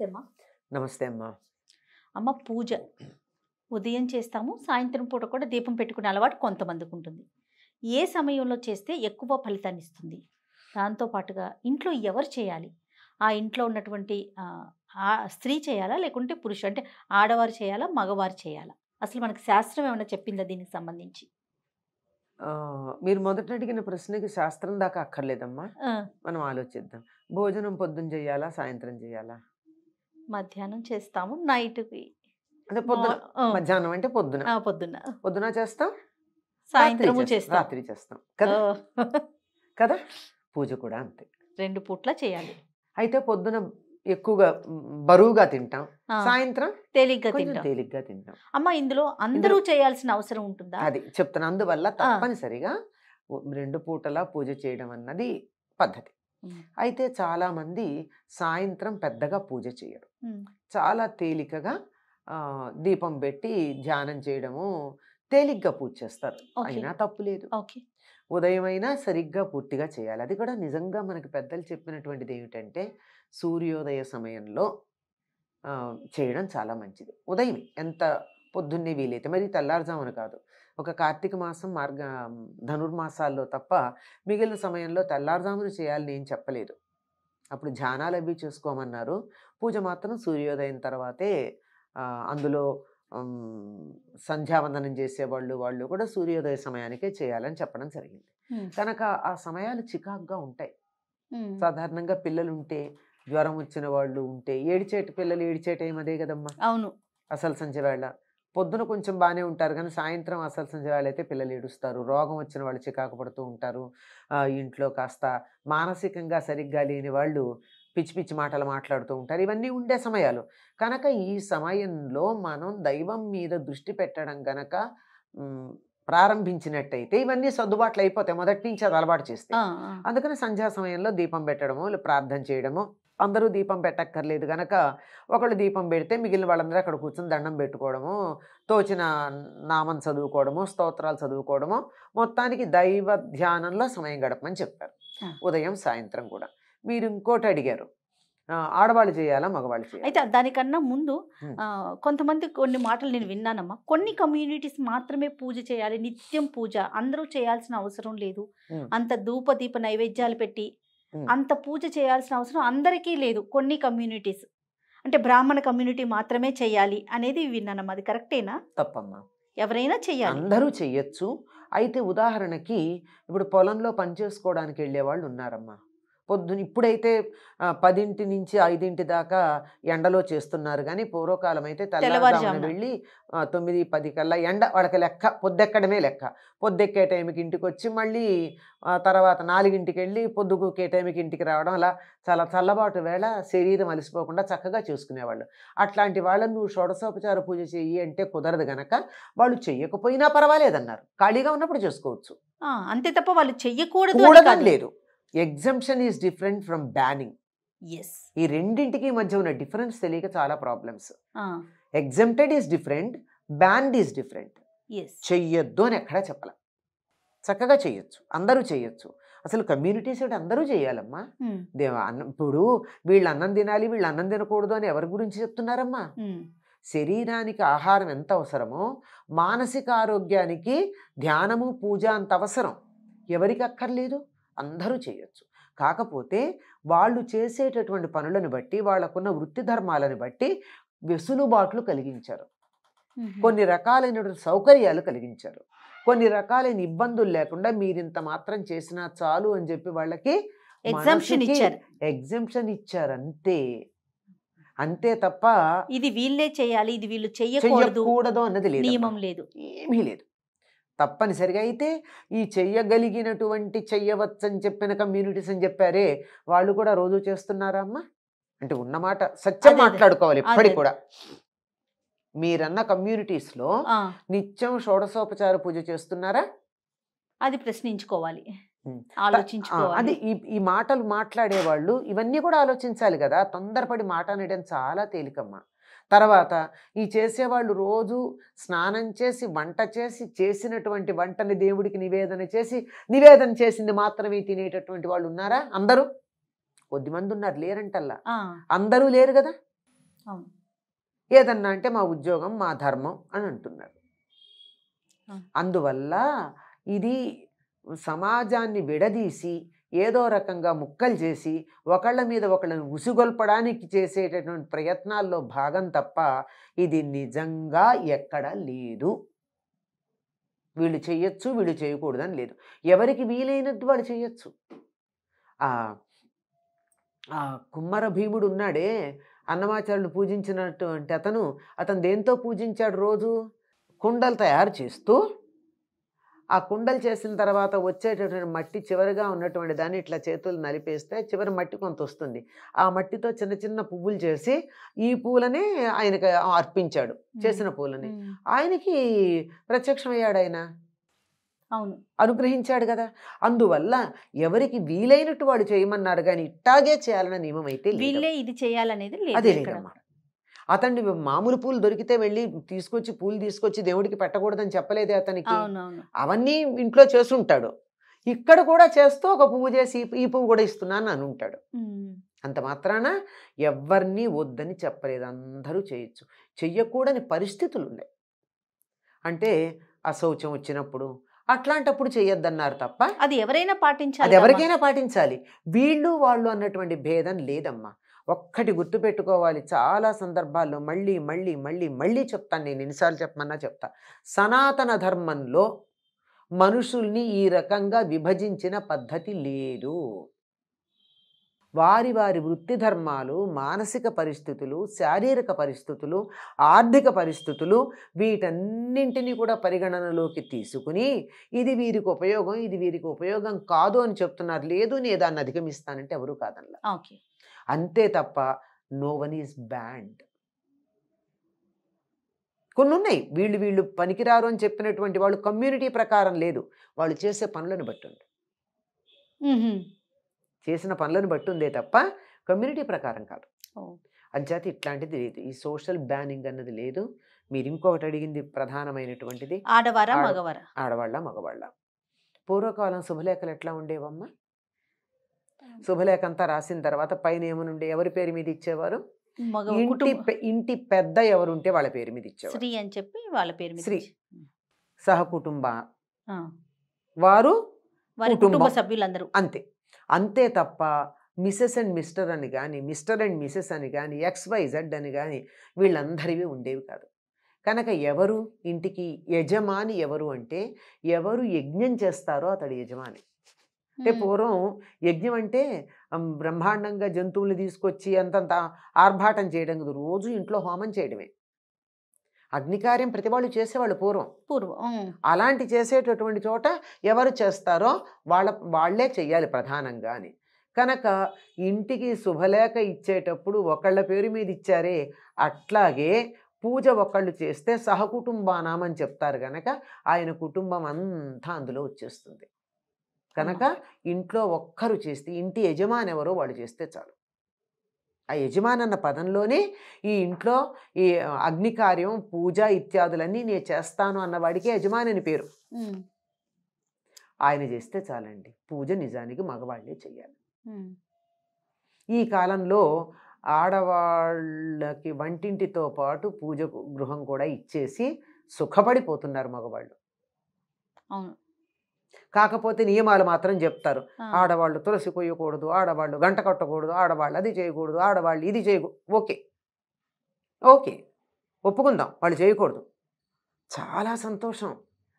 నమస్తే అమ్మా. నమస్తే అమ్మా. అమ్మ పూజ. ఉదయం చేస్తాము సాయంత్రం పూట కూడా దీపం పెట్టుకునే అలవాటు కొంతమందికి ఉంటుంది. ఏ సమయంలో చేస్తే ఎక్కువ ఫలితాన్ని ఇస్తుంది? దాంతో పాటుగా ఇంట్లో ఎవరు చేయాలి? ఆ ఇంట్లో ఉన్నటువంటి స్త్రీ చేయాలా? లేకుంటే పురుషు అంటే ఆడవారు చేయాలా? మగవారు చేయాలా? అసలు మనకి శాస్త్రం ఏమైనా చెప్పిందా దీనికి సంబంధించి? మీరు మొదట అడిగిన ప్రశ్నకి శాస్త్రం దాకా అక్కర్లేదమ్మా. మనం ఆలోచిద్దాం. భోజనం పొద్దున్న చేయాలా? సాయంత్రం చేయాలా? మధ్యాహ్నం చేస్తాము నైట్కి. అంటే పొద్దున మధ్యాహ్నం అంటే పొద్దున. పొద్దున్న పొద్దున. చేస్తాం సాయంత్రము రాత్రి చేస్తాం రాత్రి చేస్తాం. కదా? కదా? పూజ కూడా అంతే. రెండు పూట్ల చేయాలి. అయితే పొద్దున ఎక్కువగా బరువుగా తింటాం సాయంత్రం తేలిగ్గా తింటాం. తేలిగ్గా తింటాం. అమ్మ ఇందులో అందరూ చేయాల్సిన అవసరం ఉంటుందా? అది చెప్తున్నా అందువల్ల తప్పనిసరిగా రెండు పూటలా పూజ చేయడం అన్నది పద్ధతి. అయితే చాలా మంది సాయంత్రం పెద్దగా పూజ చేయరు. చాలా తేలికగా దీపం పెట్టి ధ్యానం చేయడము తేలిగ్గా పూజ చేస్తారు. అయినా తప్పు లేదు. ఓకే. ఉదయం అయినా సరిగ్గా పూర్తిగా చేయాలి. అది కూడా నిజంగా మనకి పెద్దలు చెప్పినటువంటిది ఏమిటంటే సూర్యోదయ సమయంలో చేయడం చాలా మంచిది. ఉదయం ఎంత పొద్దున్నే వీలైతే మరి తెల్లారుజామున కాదు. ఒక కార్తీక మాసం మార్గ ధనుర్మాసాల్లో తప్ప మిగిలిన సమయంలో తెల్లారుజామున చేయాలని ఏం చెప్పలేదు. అప్పుడు ధ్యానాలు అవి చేసుకోమన్నారు. పూజ మాత్రం సూర్యోదయం తర్వాతే అందులో సంధ్యావందనం చేసేవాళ్ళు వాళ్ళు కూడా సూర్యోదయ సమయానికే చేయాలని చెప్పడం జరిగింది. కనుక ఆ సమయాలు చికాకుగా ఉంటాయి. సాధారణంగా పిల్లలు ఉంటే జ్వరం వచ్చిన వాళ్ళు ఉంటే ఏడిచేటి పిల్లలు ఏడిచే టైం అదే కదమ్మా? అవును. అసలు సంధ్య వేళ పొద్దున కొంచెం బాగానే ఉంటారు. కానీ సాయంత్రం అసలు సంధ్య వేళ అయితే పిల్లలు ఏడుస్తారు. రోగం వచ్చిన వాళ్ళు చికాకు పడుతూ ఉంటారు. ఇంట్లో కాస్త మానసికంగా సరిగ్గా లేని వాళ్ళు పిచ్చి పిచ్చి మాటలు మాట్లాడుతూ ఉంటారు. ఇవన్నీ ఉండే సమయాలు. కనుక ఈ సమయంలో మనం దైవం మీద దృష్టి పెట్టడం గనక ప్రారంభించినట్టయితే ఇవన్నీ సర్దుబాట్లు అయిపోతాయి. మొదటి నుంచి అది అలవాటు చేస్తే. అందుకని సంధ్యా సమయంలో దీపం పెట్టడము ప్రార్థన చేయడము అందరూ దీపం పెట్టక్కర్లేదు కనుక ఒకళ్ళు దీపం పెడితే మిగిలిన వాళ్ళందరూ అక్కడ కూర్చొని దండం పెట్టుకోవడము తోచిన నామం చదువుకోవడము స్తోత్రాలు చదువుకోవడము మొత్తానికి దైవ ధ్యానంలో సమయం గడపమని చెప్పారు. ఉదయం సాయంత్రం కూడా. మీరు ఇంకోటి అడిగారు. ఆడవాళ్ళు చేయాలా మగవాళ్ళు చేయాలి? అయితే దానికన్నా ముందు కొంతమంది కొన్ని మాటలు నేను విన్నానమ్మా. కొన్ని కమ్యూనిటీస్ మాత్రమే పూజ చేయాలి నిత్యం పూజ. అందరూ చేయాల్సిన అవసరం లేదు. అంత ధూప దీప నైవేద్యాలు పెట్టి. అంత పూజ చేయాల్సిన అవసరం అందరికీ లేదు. కొన్ని కమ్యూనిటీస్. అంటే బ్రాహ్మణ కమ్యూనిటీ మాత్రమే చేయాలి అనేది విన్నానమ్మా అది కరెక్టేనా? తప్పమ్మా. ఎవరైనా చేయాలి. అందరూ చెయ్యొచ్చు. అయితే ఉదాహరణకి ఇప్పుడు పొలంలో పని చేసుకోవడానికి వెళ్ళే వాళ్ళు ఉన్నారమ్మా. పొద్దున ఇప్పుడైతే పదింటి నుంచి ఐదింటి దాకా ఎండలో చేస్తున్నారు. కానీ పూర్వకాలం అయితే తెల్లవారుజామున. వెళ్ళి తొమ్మిది పది కల్లా ఎండ వాళ్ళకి లెక్క పొద్దెక్కడమే లెక్క. పొద్దెక్కే టైంకి ఇంటికి వచ్చి మళ్ళీ తర్వాత నాలుగింటికి వెళ్ళి పొద్దుగుకే టైంకి ఇంటికి రావడం అలా చాలా చల్లబాటు వేళ శరీరం అలసిపోకుండా చక్కగా చేసుకునేవాళ్ళు. అట్లాంటి వాళ్ళని నువ్వు షోడశోపచార పూజ చెయ్యి అంటే కుదరదు గనక వాళ్ళు చెయ్యకపోయినా పర్వాలేదన్నారు. ఖాళీగా ఉన్నప్పుడు చేసుకోవచ్చు. అంతే తప్ప వాళ్ళు చెయ్యకూడదు లేదు. Exemption is different from banning yes ఈ రెండింటికి మధ్య ఉన్న డిఫరెన్స్ తెలియక చాలా problems exempted is different banned is different చెయ్యొద్దు అని ఎక్కడా చెప్పాల. చక్కగా చెయ్యొచ్చు అందరూ చెయ్యొచ్చు. అసలు కమ్యూనిటీస్ అంటే అందరూ చేయాలమ్మా దేవ ఇప్పుడు వీళ్ళు అన్నం తినాలి వీళ్ళు అన్నం తినకూడదు అని ఎవరి గురించి చెప్తున్నారమ్మా? శరీరానికి ఆహారం ఎంత అవసరమో మానసిక ఆరోగ్యానికి ధ్యానము పూజ అంత అవసరం. ఎవరికి అక్కర్లేదు? అందరూ చేయొచ్చు. కాకపోతే వాళ్ళు చేసేటటువంటి పనులను బట్టి వాళ్ళకున్న వృత్తి ధర్మాలను బట్టి వెసులుబాట్లు కలిగించారు. కొన్ని రకాలైనటువంటి సౌకర్యాలు కలిగించారు. కొన్ని రకాలైన ఇబ్బందులు లేకుండా మీరింత మాత్రం చేసినా చాలు అని చెప్పి వాళ్ళకి ఎగ్జామ్షన్ ఇచ్చారు. ఎగ్జంప్షన్ ఇచ్చారు అంతే. అంతే తప్ప ఇది వీళ్ళే చేయాలి ఇది వీళ్ళు చెయ్యకూడదు అన్నది లేదు నియమం లేదు. ఏమీ లేదు. తప్పనిసరిగా అయితే ఈ చెయ్యగలిగినటువంటి చెయ్యవచ్చని చెప్పిన కమ్యూనిటీస్ అని చెప్పారే వాళ్ళు కూడా రోజు చేస్తున్నారా అమ్మా? అంటే ఉన్నమాట సత్యం. మాట్లాడుకోవాలి ఇప్పటికి. కూడా. మీరన్న కమ్యూనిటీస్లో ఆ, నిత్యం షోడశోపచార పూజ చేస్తున్నారా? అది ప్రశ్నించుకోవాలి. ఆలోచించుకోవాలి. అది ఈ ఈ మాటలు మాట్లాడేవాళ్ళు ఇవన్నీ కూడా ఆలోచించాలి కదా. తొందరపడి మాట అనడం చాలా తేలికమ్మా. తర్వాత ఈ చేసేవాళ్ళు రోజు స్నానం చేసి వంట చేసి చేసినటువంటి వంటని దేవుడికి నివేదన చేసి నివేదన చేసింది మాత్రమే తినేటటువంటి వాళ్ళు ఉన్నారా? అందరూ? కొద్దిమంది ఉన్నారు లేరంటల్లా. అందరూ లేరు కదా. ఏదన్నా అంటే మా ఉద్యోగం మా ధర్మం అని అంటున్నారు. అందువల్ల ఇది సమాజాన్ని విడదీసి ఏదో రకంగా ముక్కలు చేసి ఒకళ్ళ మీద ఒకళ్ళని ఉసుగొల్పడానికి చేసేటటువంటి ప్రయత్నాల్లో భాగం తప్ప ఇది నిజంగా ఎక్కడ లేదు. వీళ్ళు చేయొచ్చు వీళ్ళు చేయకూడదని లేదు. ఎవరికి వీలైనట్టు వాళ్ళు చేయొచ్చు ఆ కుమ్మర భీముడు ఉన్నాడే అన్నమాచార్యులు పూజించినటువంటి అతను అతను దేంతో పూజించాడు రోజు? కుండలు తయారు చేస్తూ ఆ కుండలు చేసిన తర్వాత వచ్చేటటువంటి మట్టి చివరిగా ఉన్నటువంటి దాన్ని ఇట్లా చేతులు నలిపేస్తే చివరి మట్టి కొంత వస్తుంది. ఆ మట్టితో చిన్న చిన్న పువ్వులు చేసి ఈ పూలని ఆయనకి అర్పించాడు. చేసిన పూలని. ఆయనకి ప్రత్యక్షమయ్యాడు ఆయన అవును. అనుగ్రహించాడు కదా. అందువల్ల ఎవరికి వీలైనట్టు వాడు చేయమన్నారు కానీ ఇట్టాగే చేయాలన్న నియమం అయితే. వీళ్ళే ఇది చేయాలనేది లేదు అదే. లేదమ్మా అతన్ని మామూలు పూలు దొరికితే వెళ్ళి తీసుకొచ్చి పూలు తీసుకొచ్చి దేవుడికి పెట్టకూడదని చెప్పలేదే అతనికి. అవన్నీ ఇంట్లో చేస్తుంటాడు. ఇక్కడ కూడా చేస్తూ ఒక పువ్వు చేసి ఈ పువ్వు కూడా ఇస్తున్నాను అని ఉంటాడు. అంత మాత్రాన ఎవరిని వద్దని చెప్పలేదు. అందరూ చేయొచ్చు. చెయ్యకూడని పరిస్థితులు ఉన్నాయి అంటే అశౌచం వచ్చినప్పుడు అట్లాంటప్పుడు చేయొద్దన్నారు తప్ప అది ఎవరైనా పాటించాలి అది ఎవరికైనా పాటించాలి. వీళ్ళు వాళ్ళు అన్నటువంటి భేదం లేదమ్మా. ఒక్కటి గుర్తుపెట్టుకోవాలి. చాలా సందర్భాల్లో మళ్ళీ మళ్ళీ మళ్ళీ మళ్ళీ చెప్తాను నేను. ఎన్నిసార్లు చెప్పమన్నా చెప్తా. సనాతన ధర్మంలో మనుషుల్ని ఈ రకంగా విభజించిన పద్ధతి లేదు. వారి వారి వృత్తి ధర్మాలు మానసిక పరిస్థితులు శారీరక పరిస్థితులు ఆర్థిక పరిస్థితులు వీటన్నింటినీ కూడా పరిగణనలోకి తీసుకుని ఇది వీరికి ఉపయోగం ఇది వీరికి ఉపయోగం కాదు అని చెప్తున్నారు. లేదు నేను దాన్ని అధిగమిస్తానంటే ఎవరు కాదనలా ఓకే. అంతే తప్ప నో వన్ ఈజ్ బ్యాండ్. కొన్ని ఉన్నాయి వీళ్ళు వీళ్ళు పనికిరారు అని చెప్పినటువంటి వాళ్ళు కమ్యూనిటీ ప్రకారం లేదు. వాళ్ళు చేసే పనులను బట్టి ఉంది. ఉహుం. చేసిన పనులను బట్టి ఉందే తప్ప కమ్యూనిటీ ప్రకారం కాదు. అంచేత ఇట్లాంటిది లేదు. ఈ సోషల్ బ్యానింగ్ అన్నది లేదు. మీరు ఇంకొకటి అడిగింది ప్రధానమైనటువంటిది. ఆడవారా ఆడ- మగవారా? ఆడవాళ్ళ మగవాళ్ళ. పూర్వకాలం శుభలేఖలు ఎట్లా ఉండేవమ్మా? శుభలేఖ అంతా రాసిన తర్వాత పైన ఏమనుండే? ఎవరి పేరు మీద ఇచ్చేవారు? ఇంటి ఇంటి పెద్ద ఎవరు ఉంటే వాళ్ళ పేరు మీద ఇచ్చేవారు. స్త్రీ అని చెప్పి వాళ్ళ పేరు మీద. ఇచ్చి- సహకుటుంబ. వారు కుటుంబం. సభ్యులందరూ. అంతే. అంతే తప్ప మిసెస్ అండ్ మిస్టర్ అని కానీ మిస్టర్ అండ్ మిసెస్ అని కానీ ఎక్స్ వై జెడ్ అని కానీ వీళ్ళందరివి ఉండేవి కాదు. కనుక ఎవరు? ఇంటికి యజమాని ఎవరు అంటే ఎవరు యజ్ఞం చేస్తారో అతడు యజమాని. అంటే. పూర్వం యజ్ఞం అంటే బ్రహ్మాండంగా జంతువులు తీసుకొచ్చి అంతంత ఆర్భాటం చేయడం కాదు. రోజు ఇంట్లో హోమం చేయడమే. అగ్నికార్యం ప్రతి వాళ్ళు చేసేవాళ్ళు పూర్వం. పూర్వం. అలాంటి చేసేటటువంటి చోట ఎవరు చేస్తారో వాళ్ళ వాళ్ళే చెయ్యాలి ప్రధానంగా అని కనుక ఇంటికి శుభలేఖ ఇచ్చేటప్పుడు ఒకళ్ళ పేరు మీద ఇచ్చారే అట్లాగే పూజ ఒకళ్ళు చేస్తే సహకుటుంబానాం అని చెప్తారు కనుక ఆయన కుటుంబం అంతా అందులో వచ్చేస్తుంది. కనుక ఇంట్లో ఒక్కరు చేస్తే ఇంటి యజమాని ఎవరో వాళ్ళు చేస్తే చాలు. ఆ యజమాని అన్న పదంలోనే ఈ ఇంట్లో ఈ అగ్ని కార్యం పూజ ఇత్యాదులన్నీ నేను చేస్తాను అన్నవాడికి యజమాని అని పేరు. ఆయన చేస్తే చాలండి. పూజ నిజానికి మగవాళ్ళే చేయాలి. ఈ కాలంలో ఆడవాళ్ళకి వంటింటితో పాటు పూజ గృహం కూడా ఇచ్చేసి సుఖపడిపోతున్నారు మగవాళ్ళు. అవును. కాకపోతే నియమాలు మాత్రం చెప్తారు. ఆడవాళ్ళు తులసి కొయ్యకూడదు ఆడవాళ్ళు గంట కట్టకూడదు ఆడవాళ్ళు అది చేయకూడదు ఆడవాళ్ళు ఇది చేయకూడదు ఓకే. ఓకే. ఒప్పుకుందాం. వాళ్ళు చేయకూడదు. చాలా సంతోషం.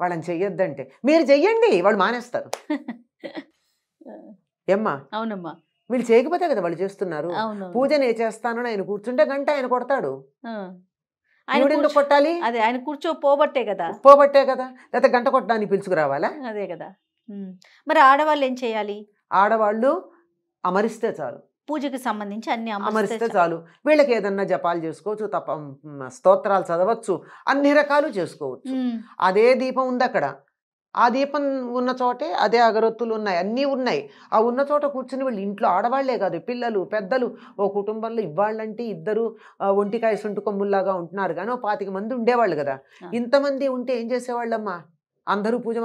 వాళ్ళని చెయ్యొద్దంటే. మీరు చెయ్యండి. వాళ్ళు మానేస్తారు. ఏమ్మా? అవునమ్మా. వీళ్ళు చేయకపోతే కదా వాళ్ళు చేస్తున్నారు. పూజ నేను చేస్తానని ఆయన కూర్చుంటే గంట ఆయన కొడతాడు. ఆయన ఎందుకు కొట్టాలి? అదే ఆయన కూర్చో పోబట్టే కదా. పోబట్టే కదా? లేకపోతే గంట కొట్టడానికి పిలుచుకురావాలా? అదే కదా. మరి ఆడవాళ్ళు ఏం చేయాలి? ఆడవాళ్ళు అమరిస్తే చాలు. పూజకి సంబంధించి అన్ని అమరిస్తే చాలు. వీళ్ళకి ఏదన్నా జపాలు చేసుకోవచ్చు తప్ప స్తోత్రాలు చదవచ్చు అన్ని రకాలు చేసుకోవచ్చు. అదే దీపం ఉంది అక్కడ ఆ దీపం ఉన్న చోటే అదే అగరొత్తులు ఉన్నాయి అన్నీ ఉన్నాయి. ఆ ఉన్న చోట కూర్చుని వీళ్ళు ఇంట్లో ఆడవాళ్ళే కాదు పిల్లలు పెద్దలు ఓ కుటుంబంలో ఇవ్వాళ్ళంటే ఇద్దరు ఒంటికాయ సొంటు కొమ్ముల్లాగా ఉంటున్నారు. కానీ ఓ పాతిక మంది ఉండేవాళ్ళు కదా. ఇంతమంది ఉంటే ఏం చేసేవాళ్ళమ్మా? అందరూ పూజ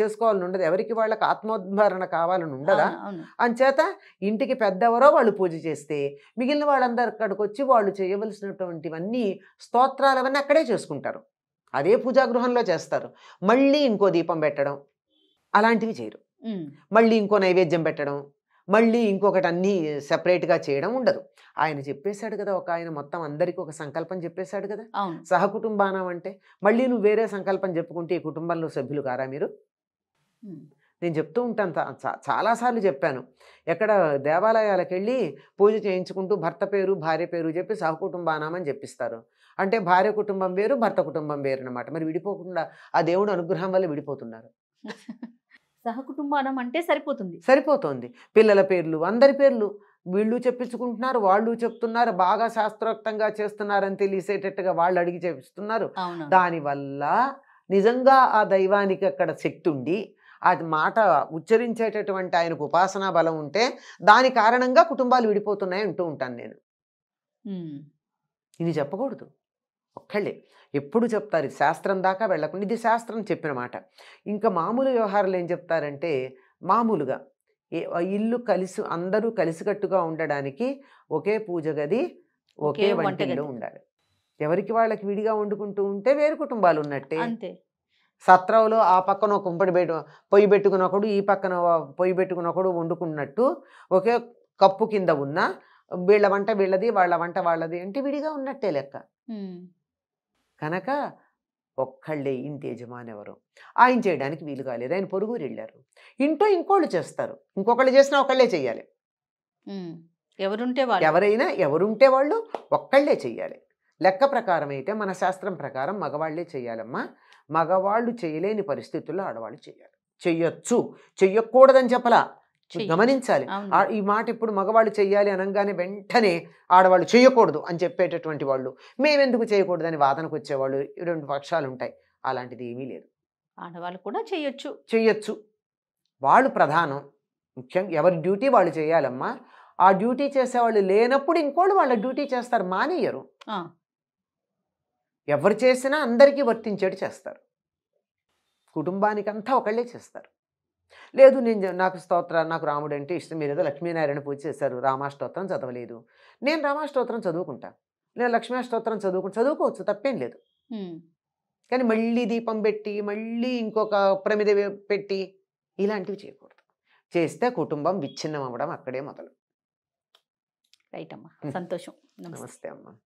చేసుకోవాలని ఉండదు. ఎవరికి వాళ్ళకి ఆత్మోద్ధారణ కావాలని ఉండదా? అంచేత ఇంటికి పెద్దెవరో వాళ్ళు పూజ చేస్తే మిగిలిన వాళ్ళందరూ అక్కడికి వచ్చి వాళ్ళు చేయవలసినటువంటివన్నీ స్తోత్రాలు అవన్నీ అక్కడే చేసుకుంటారు. అదే పూజాగృహంలో చేస్తారు. మళ్ళీ ఇంకో దీపం పెట్టడం. అలాంటివి చేయరు. మళ్ళీ ఇంకో నైవేద్యం పెట్టడం. మళ్ళీ ఇంకొకటి అన్నీ సెపరేట్గా చేయడం ఉండదు. ఆయన చెప్పేశాడు కదా ఒక ఆయన మొత్తం అందరికీ ఒక సంకల్పం చెప్పేశాడు కదా. సహకుటుంబానం అంటే మళ్ళీ నువ్వు వేరే సంకల్పం చెప్పుకుంటే ఈ కుటుంబంలో సభ్యులు కారా మీరు? నేను చెప్తూ ఉంటాను. చాలాసార్లు చెప్పాను. ఎక్కడ దేవాలయాలకు వెళ్ళి పూజ చేయించుకుంటూ భర్త పేరు భార్య పేరు చెప్పి సహకుటుంబానామని చెప్పిస్తారు. అంటే భార్య కుటుంబం వేరు భర్త కుటుంబం వేరు అనమాట మరి విడిపోకుండా ఆ దేవుడు అనుగ్రహం వల్ల విడిపోతున్నారు. సహకుటుంబానం అంటే సరిపోతుంది. సరిపోతోంది. పిల్లల పేర్లు అందరి పేర్లు. వీళ్ళు చెప్పించుకుంటున్నారు వాళ్ళు చెప్తున్నారు బాగా శాస్త్రోక్తంగా చేస్తున్నారని తెలిసేటట్టుగా వాళ్ళు అడిగి చేపిస్తున్నారు దానివల్ల నిజంగా ఆ దైవానికి అక్కడ శక్తి ఉండి ఆ మాట ఉచ్చరించేటటువంటి ఆయనకు ఉపాసనా బలం ఉంటే దాని కారణంగా కుటుంబాలు విడిపోతున్నాయి అంటూ ఉంటాను నేను. ఇది చెప్పకూడదు. ఒక్కళ్ళే. ఎప్పుడు చెప్తారు? శాస్త్రం దాకా వెళ్ళకుండా ఇది శాస్త్రం చెప్పిన మాట. ఇంకా మామూలు వ్యవహారాలు ఏం చెప్తారంటే మామూలుగా ఇల్లు కలిసి అందరూ కలిసికట్టుగా ఉండడానికి ఒకే పూజ గది ఒకే వంటగది. ఉండాలి. ఎవరికి వాళ్ళకి విడిగా వండుకుంటూ ఉంటే వేరు కుటుంబాలు ఉన్నట్టే. అంతే. సత్రంలో ఆ పక్కన ఒక కుంపడి పెట్టు పొయ్యి పెట్టుకున్న ఒకడు ఈ పక్కన పొయ్యి పెట్టుకున్న ఒకడు వండుకున్నట్టు ఒకే కప్పు కింద ఉన్న వీళ్ళ వంట వీళ్ళది వాళ్ళ వంట వాళ్ళది అంటే విడిగా ఉన్నట్టే లెక్క. కనుక ఒక్కళ్ళే ఇంటి యజమాని ఎవరు ఆయన చేయడానికి వీలు కాలేదు. ఆయన పొరుగురు వెళ్ళారు. ఇంట్లో ఇంకోళ్ళు చేస్తారు. ఇంకొకళ్ళు చేసినా ఒకళ్ళే చెయ్యాలి. ఉమ్. ఎవరుంటే వాళ్ళు. ఎవరైనా ఎవరుంటే వాళ్ళు ఒక్కళ్ళే చెయ్యాలి. లెక్క ప్రకారం అయితే మన శాస్త్రం ప్రకారం మగవాళ్ళే చెయ్యాలమ్మా. మగవాళ్ళు చేయలేని పరిస్థితుల్లో ఆడవాళ్ళు చేయాలి. చెయ్యొచ్చు. చెయ్యకూడదని చెప్పలా. గమనించాలి. ఈ మాట ఇప్పుడు మగవాళ్ళు చెయ్యాలి అనగానే వెంటనే ఆడవాళ్ళు చేయకూడదు అని చెప్పేటటువంటి వాళ్ళు మేమెందుకు చేయకూడదని వాదనకు వచ్చేవాళ్ళు? ఈ రెండు పక్షాలు ఉంటాయి. అలాంటిది ఏమీ లేదు. ఆడవాళ్ళు కూడా చేయొచ్చు చెయ్యొచ్చు. వాళ్ళు ప్రధానం. ముఖ్యంగా ఎవరి డ్యూటీ వాళ్ళు చేయాలమ్మా. ఆ డ్యూటీ చేసేవాళ్ళు లేనప్పుడు ఇంకోళ్ళు వాళ్ళ డ్యూటీ చేస్తారు మానేయరు. ఎవరు చేసినా అందరికీ వర్తించేటి చేస్తారు. కుటుంబానికంతా ఒకళ్ళే చేస్తారు. లేదు నేను నాకు స్తోత్ర నాకు రాముడు అంటే ఇష్టం. మీరు ఏదో లక్ష్మీనారాయణ పూజ చేశారు రామాష్టోత్రం చదవలేదు. నేను రామాష్టోత్రం చదువుకుంటా. నేను లక్ష్మీష్టోత్రం చదువుకుంటా చదువుకోవచ్చు తప్పేం లేదు. కానీ మళ్ళీ దీపం పెట్టి మళ్ళీ ఇంకొక ప్రమిద పెట్టి ఇలాంటివి చేయకూడదు. చేస్తే కుటుంబం విచ్ఛిన్నం అవ్వడం అక్కడే మొదలు. రైట్ అమ్మా సంతోషం. నమస్తే అమ్మ.